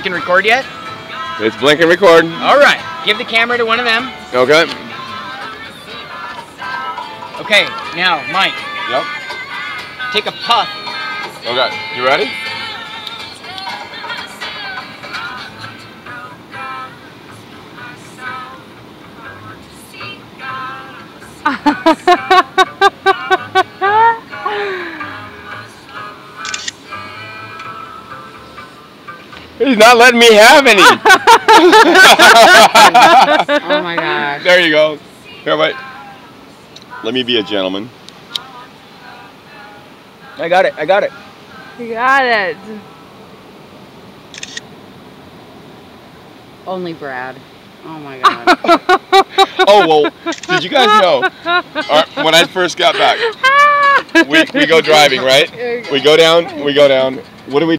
can record yet? It's blink and record. All right. Give the camera to one of them. Okay. Okay. Now, Mike, Yep. take a puff. Okay. You ready? He's not letting me have any. Oh my gosh. There you go. Here, wait. Let me be a gentleman. I got it. I got it. You got it. Only Brad. Oh my god. Oh well, did you guys know? uh, when I first got back, we, we go driving, right? We go down. We go down. What do we?